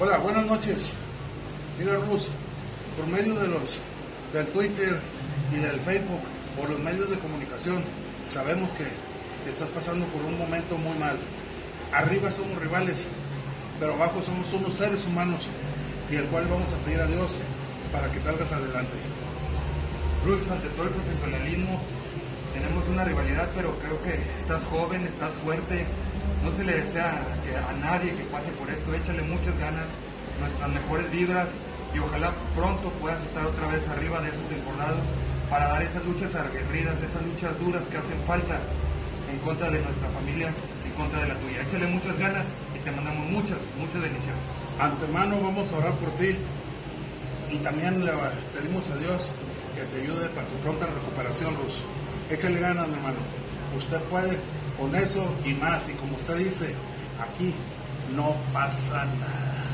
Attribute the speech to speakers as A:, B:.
A: Hola, buenas noches. Mira, Rus, por medio de los del Twitter y del Facebook o los medios de comunicación, sabemos que estás pasando por un momento muy mal. Arriba somos rivales, pero abajo somos unos seres humanos y el cual vamos a pedir a Dios para que salgas adelante.
B: Rus, ante todo el profesionalismo, tenemos una rivalidad, pero creo que estás joven, estás fuerte. No se le desea a nadie que pase por esto, échale muchas ganas, nuestras mejores vibras y ojalá pronto puedas estar otra vez arriba de esos encordados para dar esas luchas aguerridas, esas luchas duras que hacen falta en contra de nuestra familia, en contra de la tuya. Échale muchas ganas y te mandamos muchas, muchas bendiciones.
A: Antemano vamos a orar por ti y también le pedimos a Dios que te ayude para tu pronta recuperación, Rus. Échale ganas, hermano. Usted puede con eso y más. Y como usted dice, aquí no pasa nada.